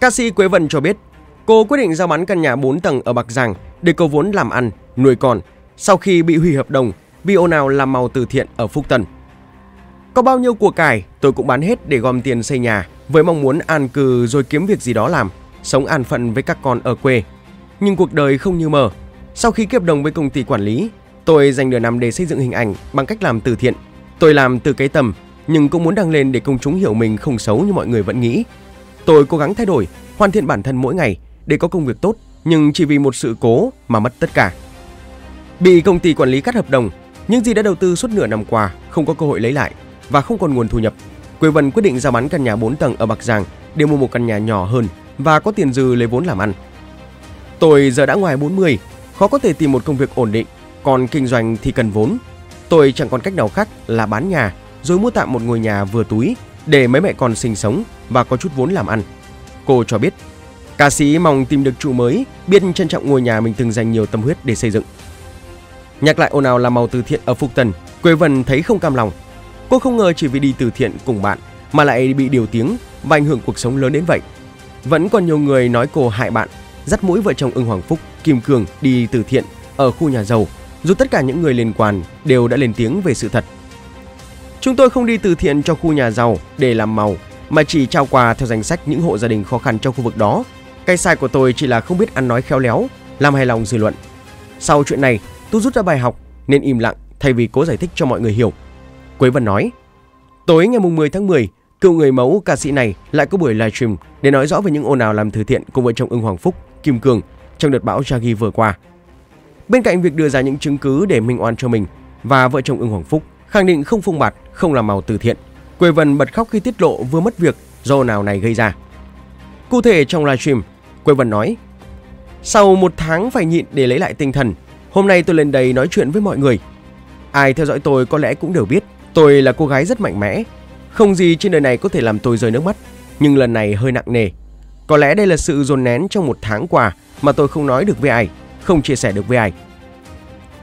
Ca sĩ Quế Vân cho biết, cô quyết định giao bán căn nhà 4 tầng ở Bạc Giang để cầu vốn làm ăn, nuôi con sau khi bị hủy hợp đồng vì ồn ào làm màu từ thiện ở Phúc Tân. Có bao nhiêu của cải, tôi cũng bán hết để gom tiền xây nhà với mong muốn an cư rồi kiếm việc gì đó làm, sống an phận với các con ở quê. Nhưng cuộc đời không như mơ. Sau khi kiếp đồng với công ty quản lý, tôi dành nửa năm để xây dựng hình ảnh bằng cách làm từ thiện. Tôi làm từ cái tầm, nhưng cũng muốn đăng lên để công chúng hiểu mình không xấu như mọi người vẫn nghĩ. Tôi cố gắng thay đổi, hoàn thiện bản thân mỗi ngày để có công việc tốt, nhưng chỉ vì một sự cố mà mất tất cả. Bị công ty quản lý cắt hợp đồng, những gì đã đầu tư suốt nửa năm qua không có cơ hội lấy lại và không còn nguồn thu nhập. Quế Vân quyết định ra bán căn nhà 4 tầng ở Bạc Giang để mua một căn nhà nhỏ hơn và có tiền dư lấy vốn làm ăn. Tôi giờ đã ngoài 40, khó có thể tìm một công việc ổn định, còn kinh doanh thì cần vốn. Tôi chẳng còn cách nào khác là bán nhà rồi mua tạm một ngôi nhà vừa túi để mấy mẹ con sinh sống và có chút vốn làm ăn. Cô cho biết, ca sĩ mong tìm được chủ mới, biết trân trọng ngôi nhà mình từng dành nhiều tâm huyết để xây dựng. Nhắc lại ồn ào làm màu từ thiện ở phục tần, Quế Vân thấy không cam lòng. Cô không ngờ chỉ vì đi từ thiện cùng bạn mà lại bị điều tiếng và ảnh hưởng cuộc sống lớn đến vậy. Vẫn còn nhiều người nói cô hại bạn, dắt mũi vợ chồng ưng Hoàng Phúc, Kim Cường đi từ thiện ở khu nhà giàu, dù tất cả những người liên quan đều đã lên tiếng về sự thật. Chúng tôi không đi từ thiện cho khu nhà giàu để làm màu, mà chỉ trao quà theo danh sách những hộ gia đình khó khăn trong khu vực đó. Cái sai của tôi chỉ là không biết ăn nói khéo léo, làm hài lòng dư luận. Sau chuyện này, tôi rút ra bài học nên im lặng thay vì cố giải thích cho mọi người hiểu. Quế Vân nói, tối ngày 10 tháng 10, cựu người mẫu ca sĩ này lại có buổi livestream để nói rõ về những ồn ào làm từ thiện cùng vợ chồng ưng Hoàng Phúc, Kim Cường trong đợt bão Yagi vừa qua. Bên cạnh việc đưa ra những chứng cứ để minh oan cho mình và vợ chồng ưng Hoàng Phúc khẳng định không phung bạt, không làm màu từ thiện, Quê Vân bật khóc khi tiết lộ vừa mất việc do nào này gây ra. Cụ thể trong livestream, Quê Vân nói: Sau một tháng phải nhịn để lấy lại tinh thần, hôm nay tôi lên đây nói chuyện với mọi người. Ai theo dõi tôi có lẽ cũng đều biết tôi là cô gái rất mạnh mẽ, không gì trên đời này có thể làm tôi rơi nước mắt, nhưng lần này hơi nặng nề. Có lẽ đây là sự dồn nén trong một tháng qua mà tôi không nói được với ai, không chia sẻ được với ai.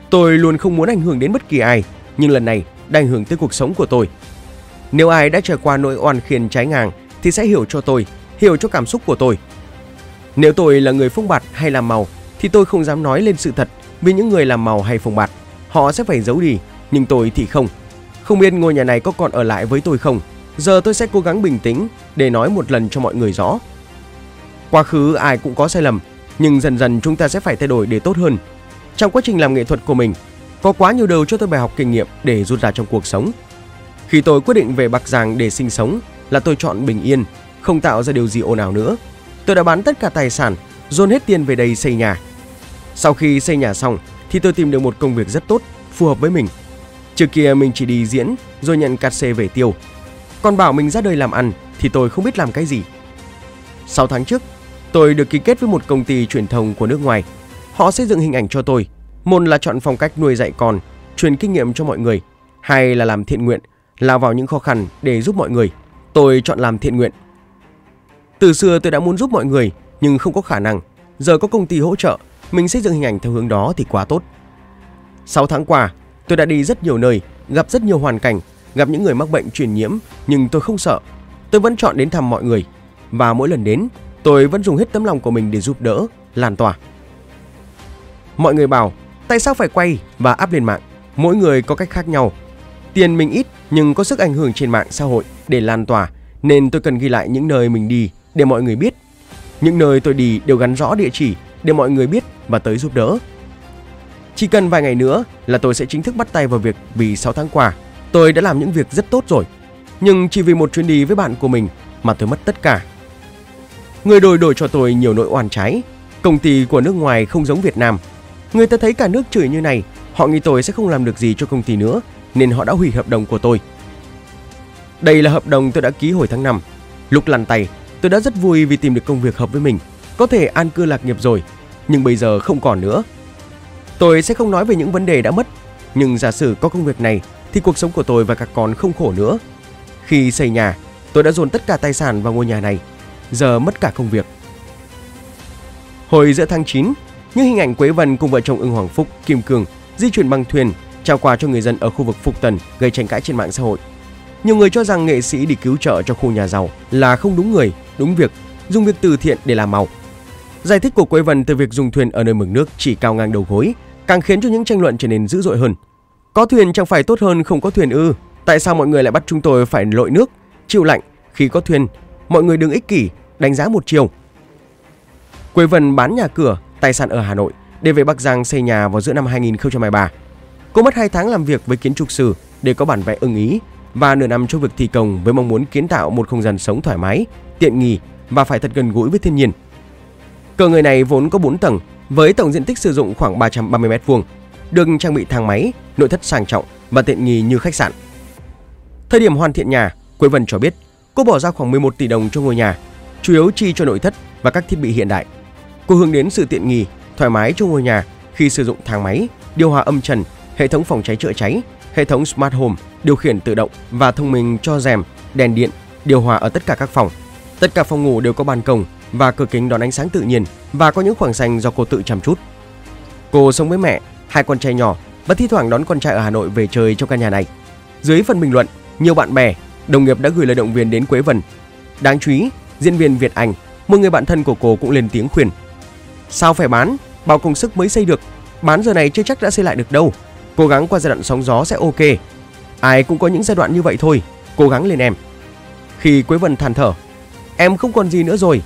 Tôi luôn không muốn ảnh hưởng đến bất kỳ ai, nhưng lần này đã ảnh hưởng tới cuộc sống của tôi. Nếu ai đã trải qua nỗi oan khiên trái ngang thì sẽ hiểu cho tôi, hiểu cho cảm xúc của tôi. Nếu tôi là người phông bạt hay làm màu thì tôi không dám nói lên sự thật vì những người làm màu hay phông bạt họ sẽ phải giấu đi, nhưng tôi thì không. Không biết ngôi nhà này có còn ở lại với tôi không? Giờ tôi sẽ cố gắng bình tĩnh để nói một lần cho mọi người rõ. Quá khứ ai cũng có sai lầm, nhưng dần dần chúng ta sẽ phải thay đổi để tốt hơn. Trong quá trình làm nghệ thuật của mình, có quá nhiều điều cho tôi bài học kinh nghiệm để rút ra trong cuộc sống. Khi tôi quyết định về Bạc Giang để sinh sống là tôi chọn bình yên, không tạo ra điều gì ồn ào nữa. Tôi đã bán tất cả tài sản, dồn hết tiền về đây xây nhà. Sau khi xây nhà xong thì tôi tìm được một công việc rất tốt, phù hợp với mình. Trước kia mình chỉ đi diễn rồi nhận cát xê về tiêu. Còn bảo mình ra đời làm ăn thì tôi không biết làm cái gì. 6 tháng trước, tôi được ký kết với một công ty truyền thông của nước ngoài. Họ xây dựng hình ảnh cho tôi. Một là chọn phong cách nuôi dạy con, truyền kinh nghiệm cho mọi người. Hai là làm thiện nguyện, lao vào những khó khăn để giúp mọi người. Tôi chọn làm thiện nguyện. Từ xưa tôi đã muốn giúp mọi người nhưng không có khả năng. Giờ có công ty hỗ trợ, mình xây dựng hình ảnh theo hướng đó thì quá tốt. 6 tháng qua, tôi đã đi rất nhiều nơi, gặp rất nhiều hoàn cảnh, gặp những người mắc bệnh truyền nhiễm nhưng tôi không sợ. Tôi vẫn chọn đến thăm mọi người và mỗi lần đến, tôi vẫn dùng hết tấm lòng của mình để giúp đỡ, lan tỏa. Mọi người bảo, tại sao phải quay và up lên mạng? Mỗi người có cách khác nhau. Tiền mình ít nhưng có sức ảnh hưởng trên mạng xã hội để lan tỏa nên tôi cần ghi lại những nơi mình đi để mọi người biết. Những nơi tôi đi đều gắn rõ địa chỉ để mọi người biết và tới giúp đỡ. Chỉ cần vài ngày nữa là tôi sẽ chính thức bắt tay vào việc vì 6 tháng qua tôi đã làm những việc rất tốt rồi. Nhưng chỉ vì một chuyến đi với bạn của mình mà tôi mất tất cả. Người đổi đổi cho tôi nhiều nỗi oan trái. Công ty của nước ngoài không giống Việt Nam. Người ta thấy cả nước chửi như này, họ nghĩ tôi sẽ không làm được gì cho công ty nữa nên họ đã hủy hợp đồng của tôi. Đây là hợp đồng tôi đã ký hồi tháng 5. Lúc lăn tay, tôi đã rất vui vì tìm được công việc hợp với mình. Có thể an cư lạc nghiệp rồi, nhưng bây giờ không còn nữa. Tôi sẽ không nói về những vấn đề đã mất, nhưng giả sử có công việc này thì cuộc sống của tôi và các con không khổ nữa. Khi xây nhà, tôi đã dồn tất cả tài sản vào ngôi nhà này, giờ mất cả công việc. Hồi giữa tháng 9, những hình ảnh Quế Vân cùng vợ chồng ưng Hoàng Phúc, Kim Cương di chuyển bằng thuyền trao quà cho người dân ở khu vực Phục Tần gây tranh cãi trên mạng xã hội. Nhiều người cho rằng nghệ sĩ đi cứu trợ cho khu nhà giàu là không đúng người, đúng việc dùng việc từ thiện để làm màu. Giải thích của Quế Vân từ việc dùng thuyền ở nơi mực nước chỉ cao ngang đầu gối càng khiến cho những tranh luận trở nên dữ dội hơn. Có thuyền chẳng phải tốt hơn không có thuyền ư? Tại sao mọi người lại bắt chúng tôi phải lội nước, chịu lạnh khi có thuyền? Mọi người đừng ích kỷ, đánh giá một chiều. Quế Vân bán nhà cửa, tài sản ở Hà Nội để về Bắc Giang xây nhà vào giữa năm 2023. Cô mất 2 tháng làm việc với kiến trúc sư để có bản vẽ ưng ý và nửa năm cho việc thi công với mong muốn kiến tạo một không gian sống thoải mái, tiện nghi và phải thật gần gũi với thiên nhiên. Cơ người này vốn có 4 tầng với tổng diện tích sử dụng khoảng 330 m2, được trang bị thang máy, nội thất sang trọng và tiện nghi như khách sạn. Thời điểm hoàn thiện nhà, Quế Vân cho biết cô bỏ ra khoảng 11 tỷ đồng cho ngôi nhà, chủ yếu chi cho nội thất và các thiết bị hiện đại. Cô hướng đến sự tiện nghi, thoải mái cho ngôi nhà khi sử dụng thang máy, điều hòa âm trần, hệ thống phòng cháy chữa cháy, hệ thống smart home, điều khiển tự động và thông minh cho rèm, đèn điện, điều hòa ở tất cả các phòng. Tất cả phòng ngủ đều có ban công và cửa kính đón ánh sáng tự nhiên và có những khoảng xanh do cô tự chăm chút. Cô sống với mẹ, hai con trai nhỏ và thi thoảng đón con trai ở Hà Nội về chơi trong căn nhà này. Dưới phần bình luận, nhiều bạn bè, đồng nghiệp đã gửi lời động viên đến Quế Vân. Đáng chú ý, diễn viên Việt Anh, một người bạn thân của cô cũng lên tiếng khuyên. Sao phải bán? Bao công sức mới xây được. Bán giờ này chưa chắc đã xây lại được đâu. Cố gắng qua giai đoạn sóng gió sẽ ok. Ai cũng có những giai đoạn như vậy thôi. Cố gắng lên em. Khi Quế Vân than thở, em không còn gì nữa rồi.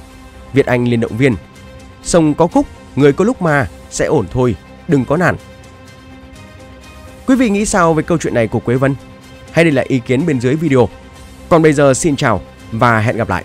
Việt Anh liền động viên. Sông có khúc, người có lúc mà, sẽ ổn thôi, đừng có nản. Quý vị nghĩ sao về câu chuyện này của Quế Vân? Hãy để lại ý kiến bên dưới video. Còn bây giờ xin chào và hẹn gặp lại.